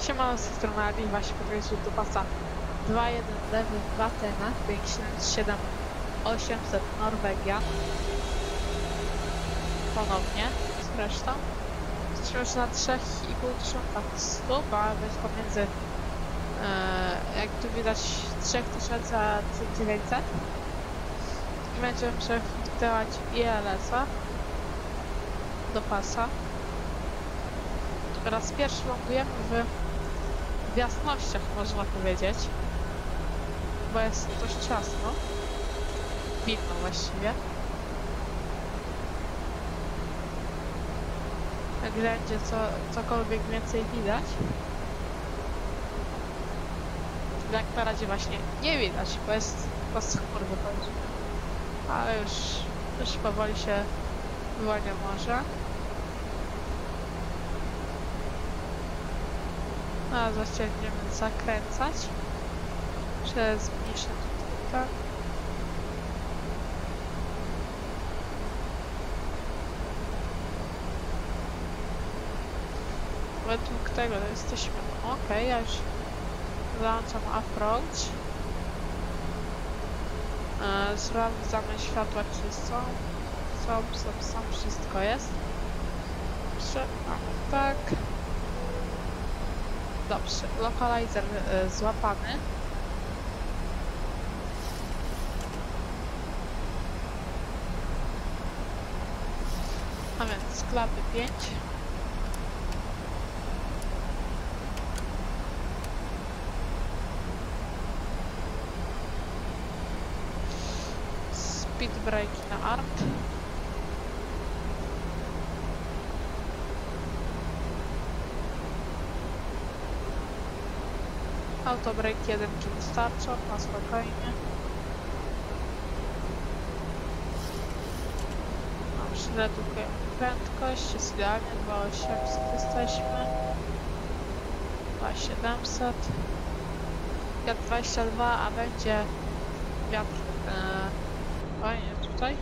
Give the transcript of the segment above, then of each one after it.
Siemano z tej strony Adi, właśnie podejście do pasa 2.1 lewy 2 Tena, 577 800 Norwegia. Ponownie, zresztą. Wciąż na 3,5 tysiąca stóp, a być pomiędzy, e, jak tu widać, 3000 a 1900. I będziemy przewidywać ILS-a do pasa. Raz pierwszy lądujemy w w jasnościach, można powiedzieć. Bo jest dość ciasno. Widno właściwie. Jak będzie co, cokolwiek więcej widać. Jak na razie właśnie nie widać, bo jest z chmur wychodzi. Ale już, już powoli się wyłania morze. A właściwie będziemy zakręcać przez mniejsze tutaj. Według tego jesteśmy ok, ja już załączam approach. E, światła czy są. Są, są, są, wszystko jest. Mamy tak. Dobrze, lokalizer y, złapany. A więc klapy 5. Speed brake na art. Autobreak 1 czy wystarczą, na spokojnie. Redukujemy prędkość, jest idealnie, 2800 jesteśmy. 2700. Wiatr 22, a będzie wiatr... Yy, o nie, tutaj.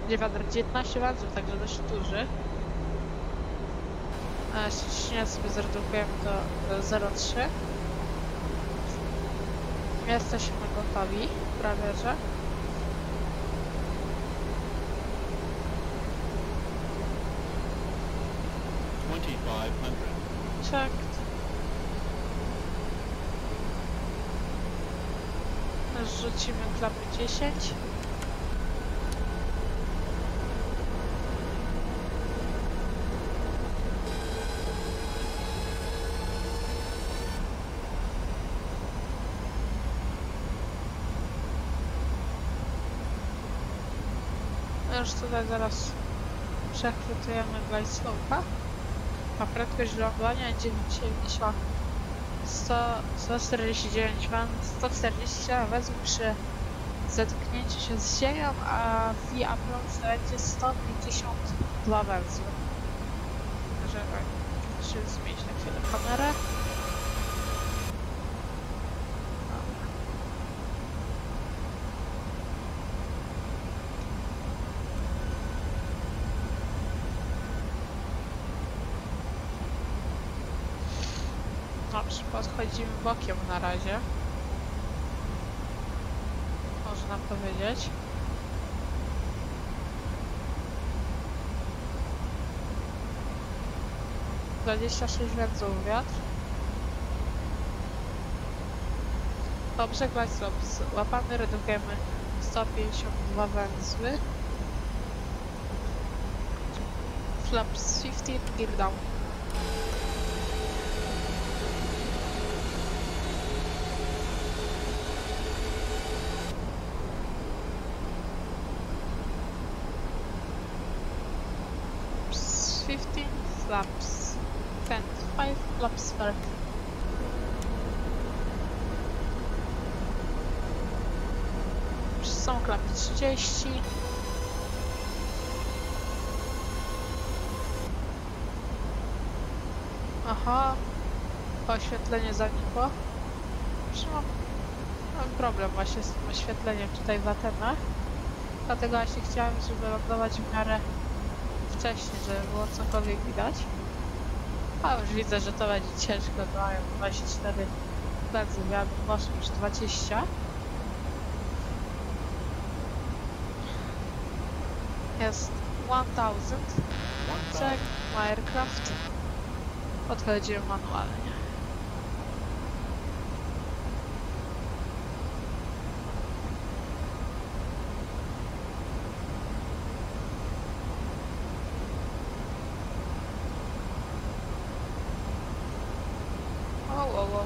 Będzie wiatr 19 węzłów, także dość duży. A ciśnienie sobie zredukujemy do 0,3. Jesteśmy gotowi, prawie że. Checked. Rzucimy klapy 10. Już tutaj zaraz przechwytujemy glide slope'a. A prędkość lądowania będzie dzisiaj wyniosła 100, 149 man, 147 wezmów przy zetknięciu się z ziemią, a w approach będzie 152 węzły. Także tak, muszę zmienić na chwilę kamerę. Dobrze, podchodzimy bokiem na razie. Można powiedzieć. Dwadzieścia sześć wiatr. Dobrze, Glasslob łapany, redukujemy 152 węzły. Flaps 15, gear down. Flaps 15, flaps 10, 5 flaps per. Są klapy 30. Aha, oświetlenie zanikło. Mam problem właśnie z tym oświetleniem tutaj w Atenach. Dlatego właśnie chciałem, żeby lądować w miarę wcześniej, żeby było cokolwiek widać. A już widzę, że to będzie ciężko. Dają 24 bardzo wiadomo, może już 20. Jest 1000. Check Minecraft. Odchodzimy manualnie. O, o, o, o.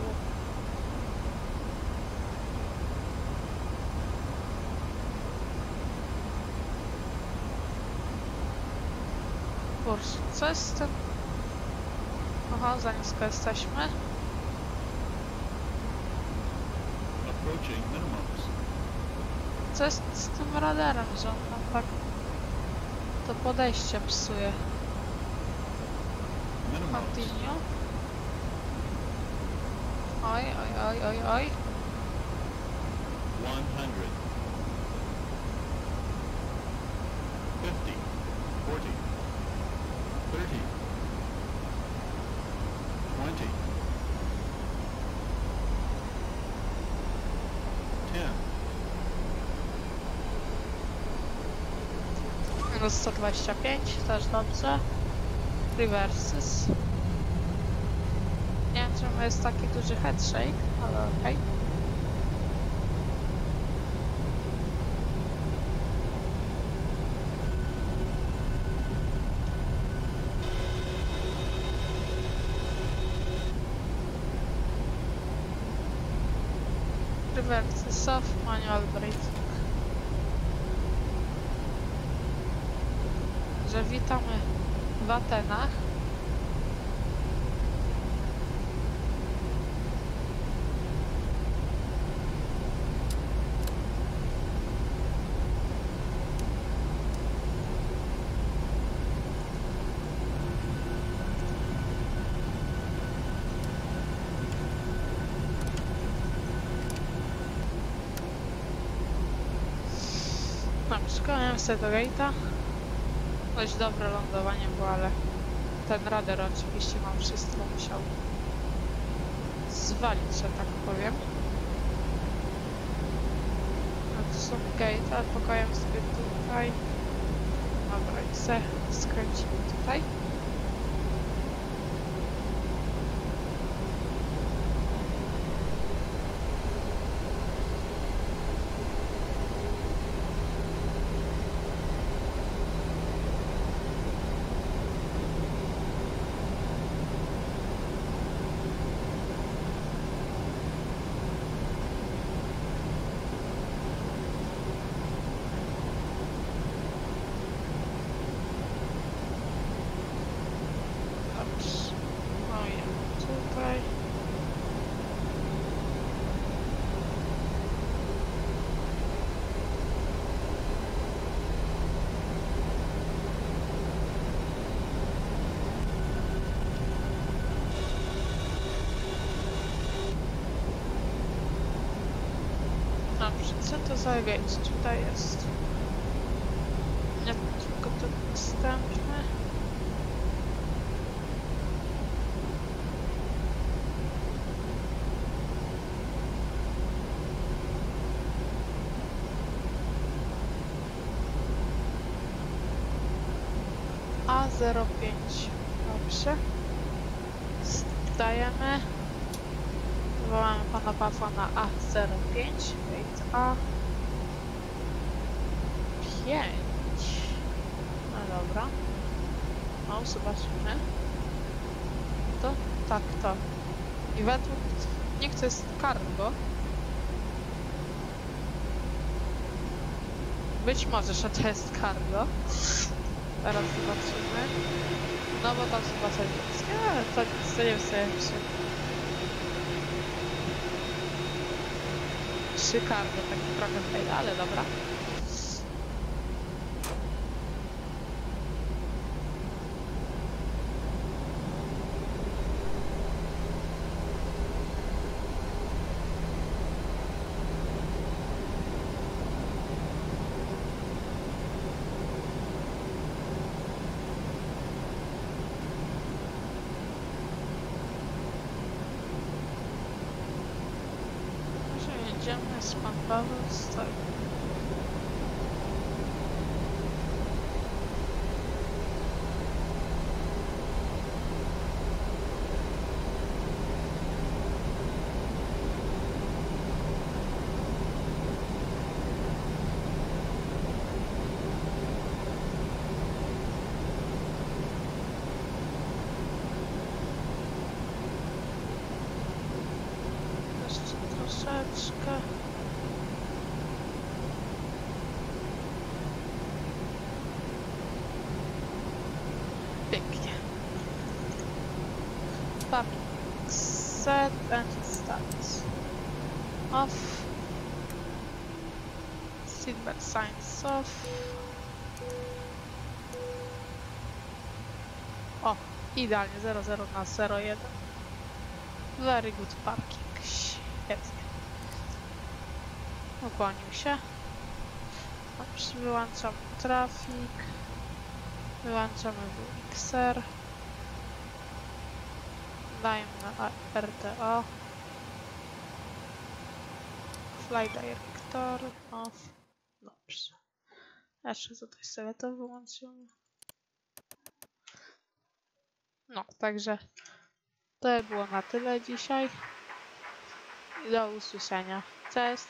Kurczę, co jest z tym? Aha, za nisko jesteśmy. Co jest z tym radarem, że on tam tak to podejście psuje? Continue. Oj, oj, oj, oj, oj. 100. 50. 40. 30. 20. 10. Minus 125, też dobrze. Reverses. Nie wiem czemu jest taki duży headshake, ale okej. Reverses off, manual braking. Że witamy w Atenach. Szukałem sobie do gate'a. Dość dobre lądowanie było, ale ten radar oczywiście mam wszystko musiał zwalić, że tak powiem. A tu są gate'a, pokojem sobie tutaj. Dobra, i se skręcimy tutaj. Dobrze. No i tutaj. Dobrze, co to za gate tutaj jest? Nie tylko to następne. A05. Dobrze. Zdajemy. Wołamy pana Pawła na A05. Wait, A5. No dobra. No, zobaczymy. To? Tak, to. I według niech to jest cargo. Być może, że to jest cargo. Teraz zobaczymy. No bo tam pasażerskie, ale to to nie wiem sobie Przy cargo, taki trochę fail, ale dobra. lost my bubbles, so... set and start. Off. Seatbelt signs off. O, idealnie 00 na 01. Very good parking. Świetnie. Ukłonił się. Dobrze, wyłączamy trafik. Wyłączamy WXR. Dajmy na RTO. Fly Director off. Dobrze. Jeszcze tutaj sobie to wyłączymy. No, także to by było na tyle dzisiaj. Do usłyszenia. Cześć!